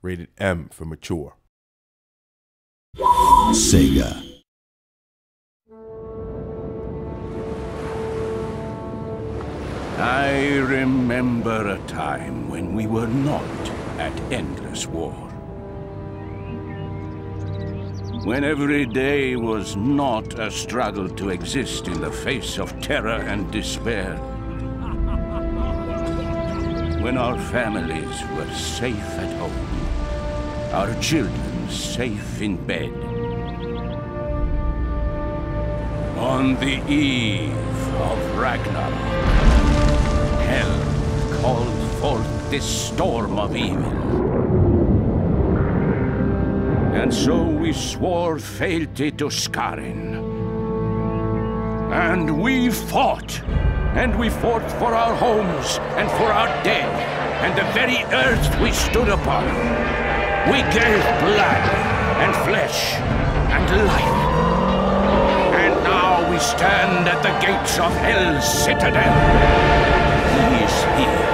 Rated M for mature. Sega. I remember a time when we were not at endless war. When every day was not a struggle to exist in the face of terror and despair. When our families were safe at home, our children safe in bed. On the eve of Ragnarok, Hel called forth this storm of evil. And so we swore fealty to Skarin. And we fought. And we fought for our homes and for our dead and the very earth we stood upon. We gave blood and flesh and life. And now we stand at the gates of Hel's citadel. He is here.